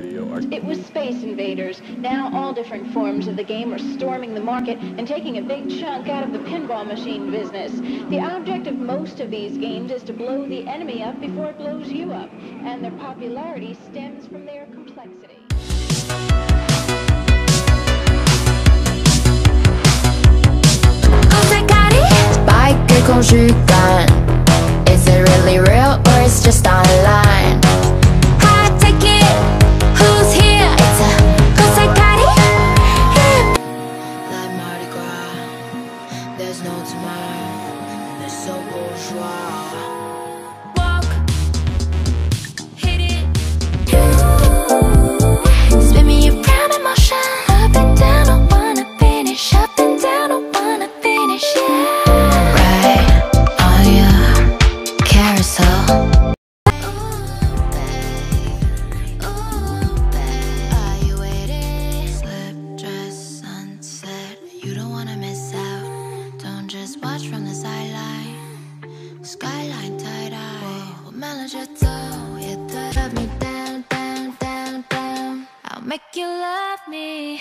It was Space Invaders. Now all different forms of the game are storming the market and taking a big chunk out of the pinball machine business. The object of most of these games is to blow the enemy up before it blows you up, and their popularity stems from their complexity. Spike conjugal Is it really real or it's just online? It's so bourgeois Skyline Hit the Love me. Down, down, down, down I'll make you love me